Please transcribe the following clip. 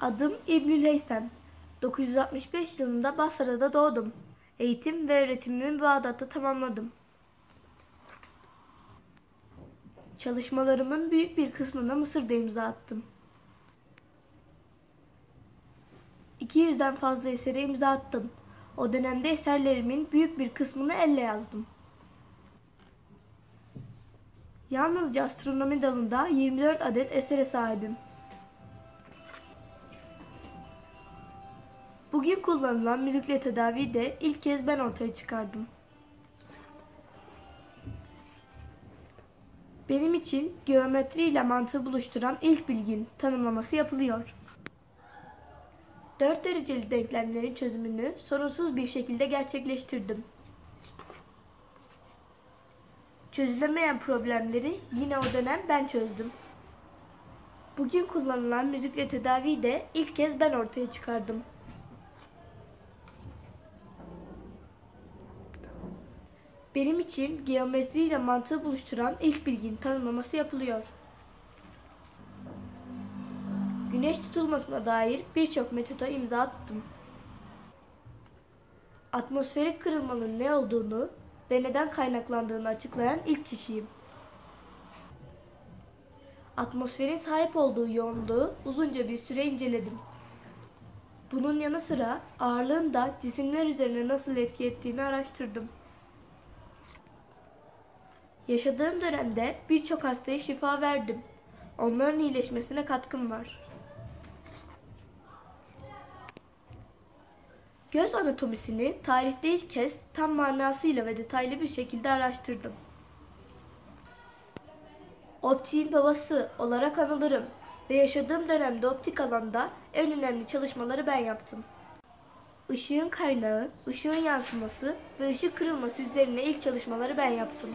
Adım İbnül Heysem. 965 yılında Basra'da doğdum. Eğitim ve öğretimimi Bağdat'ta tamamladım. Çalışmalarımın büyük bir kısmını Mısır'da imza attım. 200'den fazla esere imza attım. O dönemde eserlerimin büyük bir kısmını elle yazdım. Yalnızca astronomi dalında 24 adet esere sahibim. Bugün kullanılan müzikle tedaviyi de ilk kez ben ortaya çıkardım. Benim için geometri ile mantığı buluşturan ilk bilgin tanımlaması yapılıyor. Dört dereceli denklemlerin çözümünü sorunsuz bir şekilde gerçekleştirdim. Çözülemeyen problemleri yine o dönem ben çözdüm. Bugün kullanılan müzikle tedaviyi de ilk kez ben ortaya çıkardım. Benim için geometri ile mantığı buluşturan ilk bilgin tanımlaması yapılıyor. Güneş tutulmasına dair birçok metoda imza attım. Atmosferik kırılmanın ne olduğunu ve neden kaynaklandığını açıklayan ilk kişiyim. Atmosferin sahip olduğu yoğunluğu uzunca bir süre inceledim. Bunun yanı sıra ağırlığın da cisimler üzerine nasıl etki ettiğini araştırdım. Yaşadığım dönemde birçok hastaya şifa verdim. Onların iyileşmesine katkım var. Göz anatomisini tarihte ilk kez tam manasıyla ve detaylı bir şekilde araştırdım. Optiğin babası olarak anılırım ve yaşadığım dönemde optik alanda en önemli çalışmaları ben yaptım. Işığın kaynağı, ışığın yansıması ve ışık kırılması üzerine ilk çalışmaları ben yaptım.